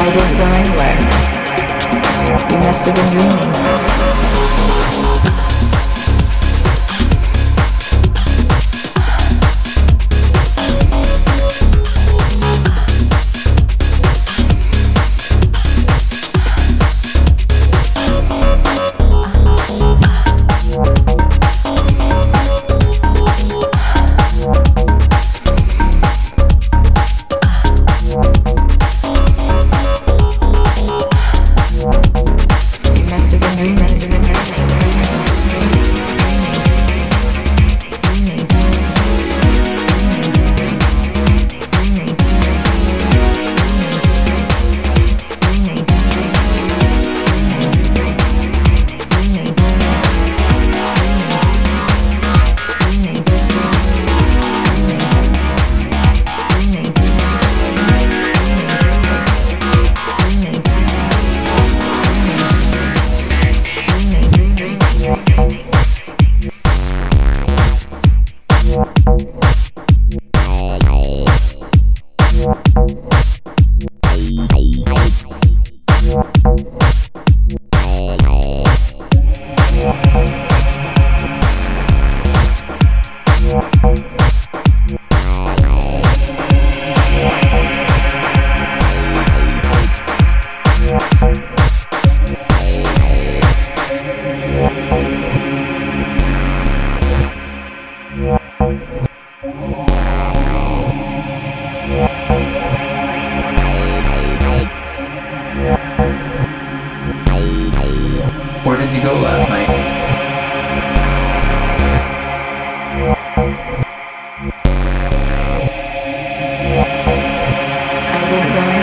I didn't go anywhere. You must have been dreaming. Must I didn't